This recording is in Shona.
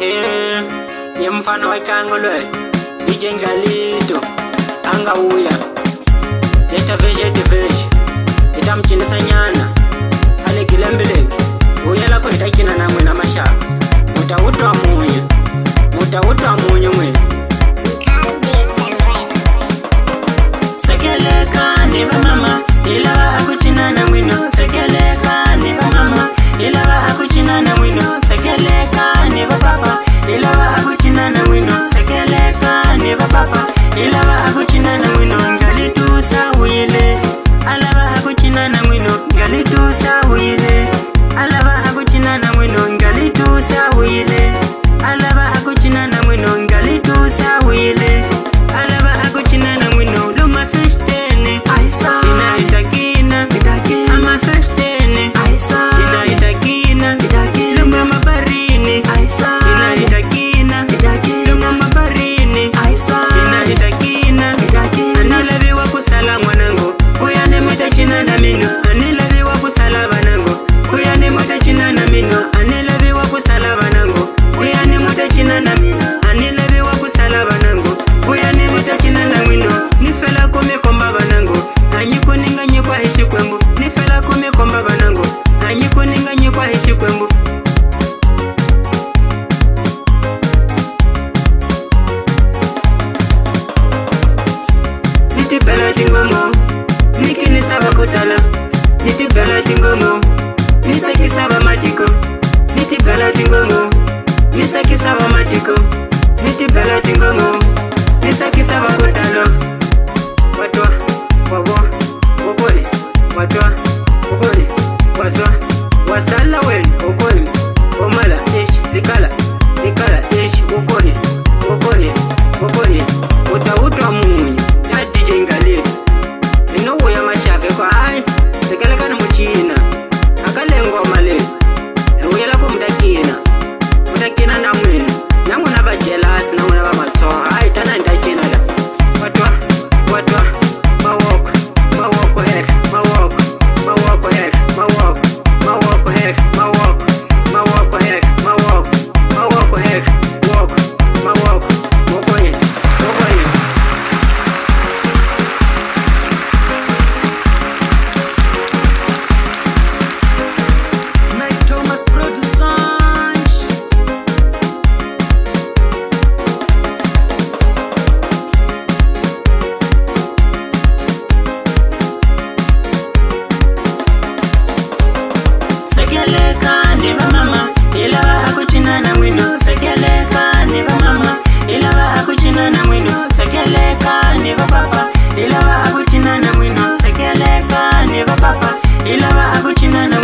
Eh, eh. yemfana wetyango lweyo ndithe ndlalinto angawuya ndetha veje ndiveje ndithamtyindisanyana kutala nitibhala tingongo nisakisava matiko nitibhala tingongo I know.